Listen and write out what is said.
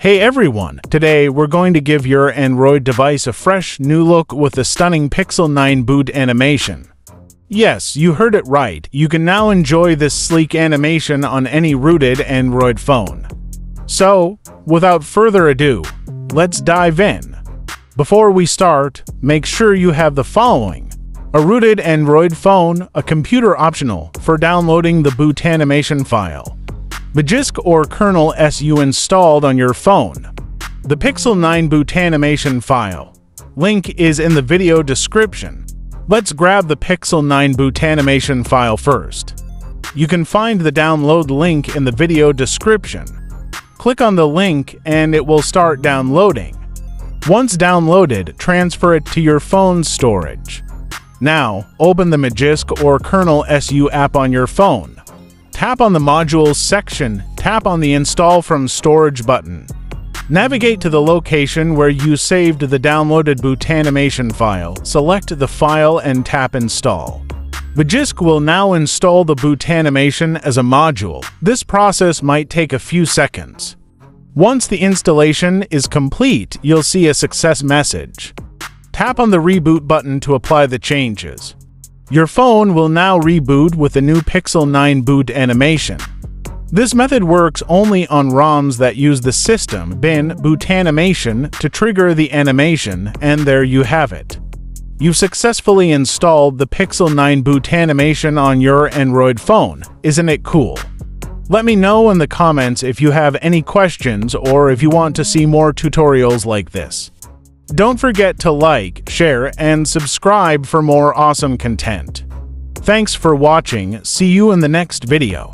Hey everyone! Today we're going to give your Android device a fresh new look with the stunning Pixel 9 boot animation. Yes, you heard it right. You can now enjoy this sleek animation on any rooted Android phone. So, without further ado, let's dive in. Before we start, make sure you have the following. A rooted Android phone, a computer optional for downloading the boot animation file. Magisk or kernel SU installed on your phone. The Pixel 9 boot animation file. Link is in the video description. Let's grab the Pixel 9 boot animation file first. You can find the download link in the video description. Click on the link and it will start downloading. Once downloaded, transfer it to your phone's storage. Now, open the Magisk or Kernel SU app on your phone. Tap on the Modules section, tap on the Install from Storage button. Navigate to the location where you saved the downloaded boot animation file, select the file and tap Install. Magisk will now install the boot animation as a module. This process might take a few seconds. Once the installation is complete, you'll see a success message. Tap on the Reboot button to apply the changes. Your phone will now reboot with the new Pixel 9 boot animation. This method works only on ROMs that use the system bin boot animation to trigger the animation, and there you have it. You've successfully installed the Pixel 9 boot animation on your Android phone. Isn't it cool? Let me know in the comments if you have any questions or if you want to see more tutorials like this. Don't forget to like, share, and subscribe for more awesome content. Thanks for watching, see you in the next video.